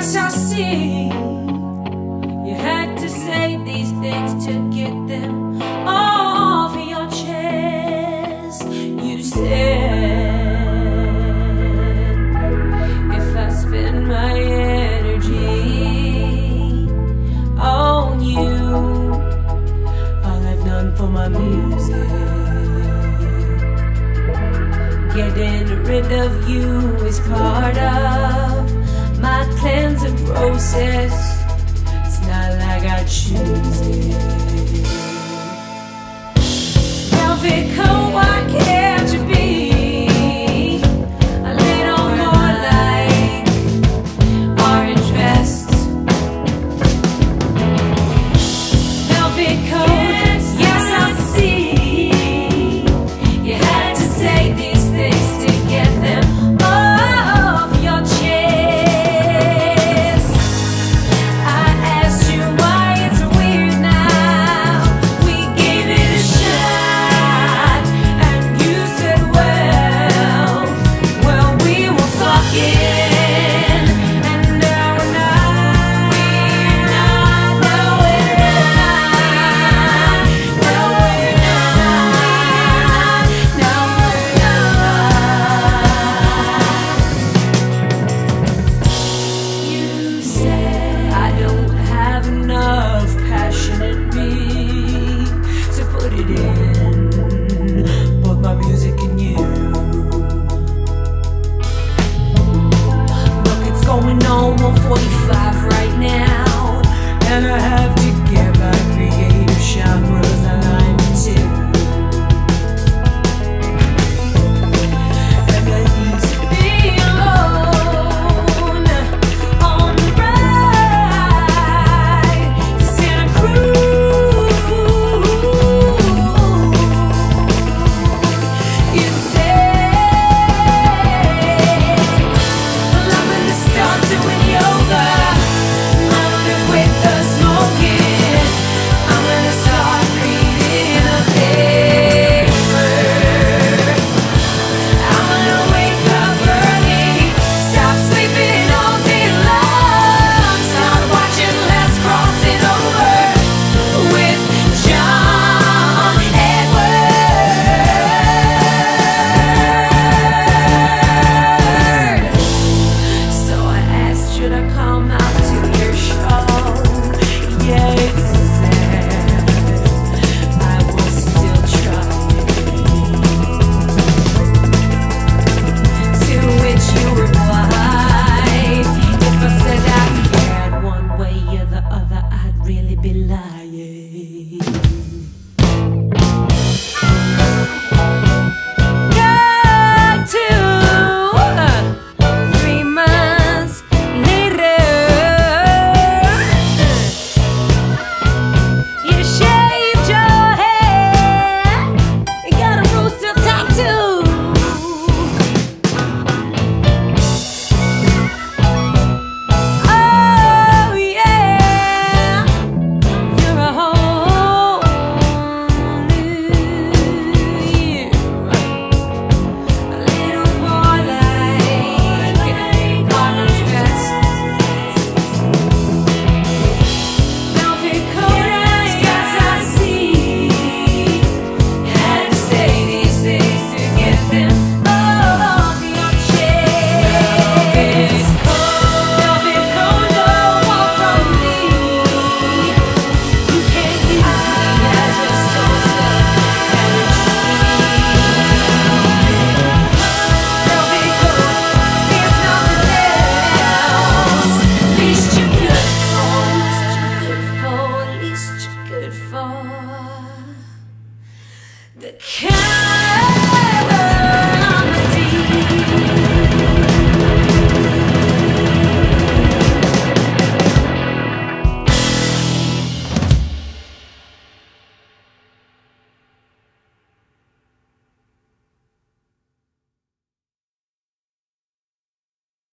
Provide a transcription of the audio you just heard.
Yes, I see. You had to say these things to get them off your chest. You said, if I spend my energy on you, I'll have none for my music. Getting rid of you is part of. Plans and process. It's not like I choose it. Velvet coat. 45